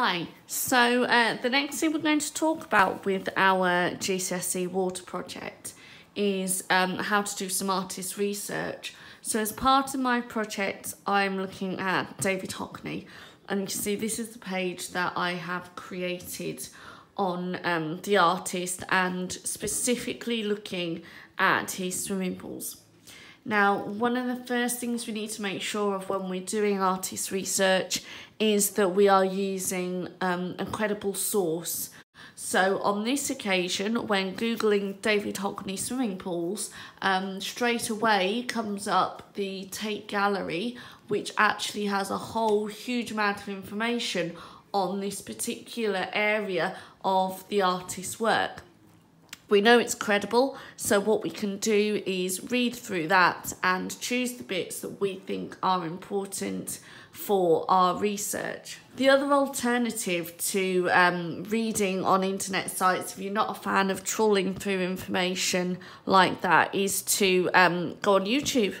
Hi, so uh, the next thing we're going to talk about with our GCSE water project is um, how to do some artist research. So as part of my project, I'm looking at David Hockney and you can see this is the page that I have created on um, the artist and specifically looking at his swimming pools. Now, one of the first things we need to make sure of when we're doing artist research is that we are using um, a credible source. So on this occasion, when Googling David Hockney swimming pools, um, straight away comes up the Tate Gallery, which actually has a whole huge amount of information on this particular area of the artist's work. We know it's credible, so what we can do is read through that and choose the bits that we think are important for our research. The other alternative to um, reading on internet sites, if you're not a fan of trawling through information like that, is to um, go on YouTube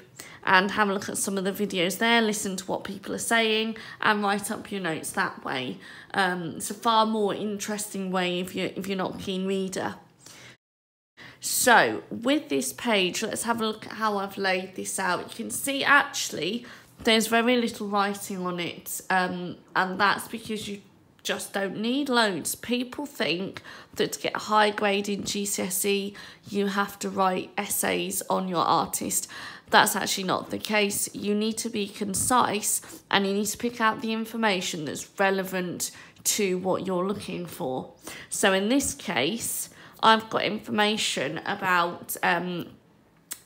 and have a look at some of the videos there, listen to what people are saying, and write up your notes that way. Um, it's a far more interesting way if you're, if you're not a keen reader. So with this page, let's have a look at how I've laid this out. You can see actually there's very little writing on it um, and that's because you just don't need loads. People think that to get a high grade in GCSE, you have to write essays on your artist. That's actually not the case. You need to be concise and you need to pick out the information that's relevant to what you're looking for. So in this case, I've got information about um,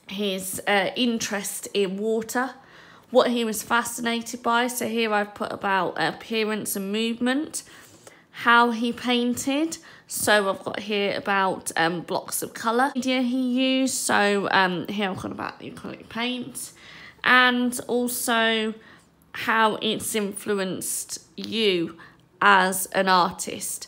his uh, interest in water, what he was fascinated by. So here I've put about appearance and movement, how he painted. So I've got here about um, blocks of colour media he used. So um, here I've got about the acrylic paint and also how it's influenced you as an artist.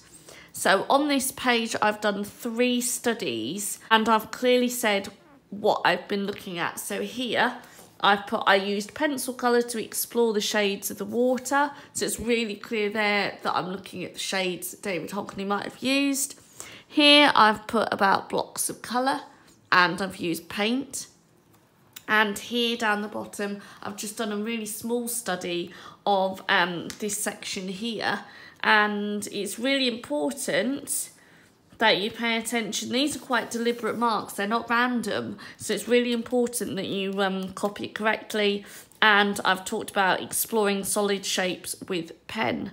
So on this page, I've done three studies and I've clearly said what I've been looking at. So here, I've put, I used pencil colour to explore the shades of the water. So it's really clear there that I'm looking at the shades that David Hockney might have used. Here I've put about blocks of colour and I've used paint. And here down the bottom, I've just done a really small study of um, this section here and it's really important that you pay attention. These are quite deliberate marks, they're not random, so it's really important that you um, copy it correctly. And I've talked about exploring solid shapes with pen.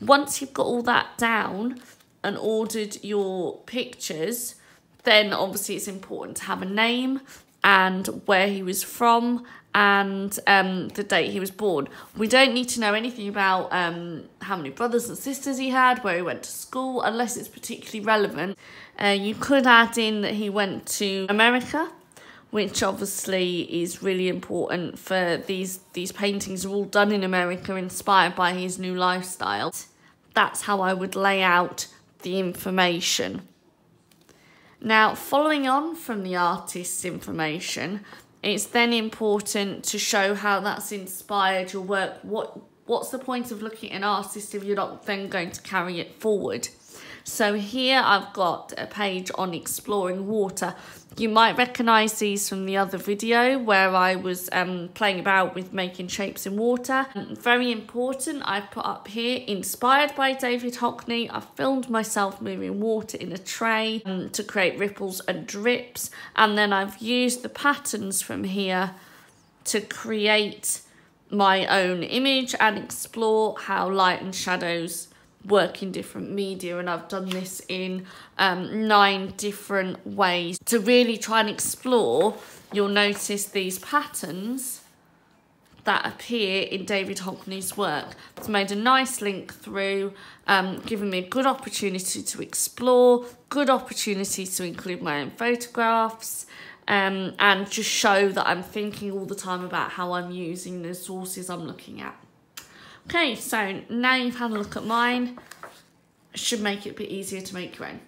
Once you've got all that down and ordered your pictures, then obviously it's important to have a name and where he was from and um, the date he was born. We don't need to know anything about um, how many brothers and sisters he had, where he went to school, unless it's particularly relevant. Uh, you could add in that he went to America, which obviously is really important for these, these paintings are all done in America, inspired by his new lifestyle. That's how I would lay out the information. Now, following on from the artist's information, it's then important to show how that's inspired your work. What What's the point of looking at an artist if you're not then going to carry it forward? So here I've got a page on exploring water. You might recognise these from the other video where I was um, playing about with making shapes in water. Very important, I've put up here, inspired by David Hockney, I filmed myself moving water in a tray um, to create ripples and drips. And then I've used the patterns from here to create my own image and explore how light and shadows work in different media and I've done this in um, nine different ways. To really try and explore, you'll notice these patterns that appear in David Hockney's work. It's made a nice link through, um, giving me a good opportunity to explore, good opportunity to include my own photographs, um, and just show that I'm thinking all the time about how I'm using the sources I'm looking at. Okay, so now you've had a look at mine, should make it a bit easier to make your own.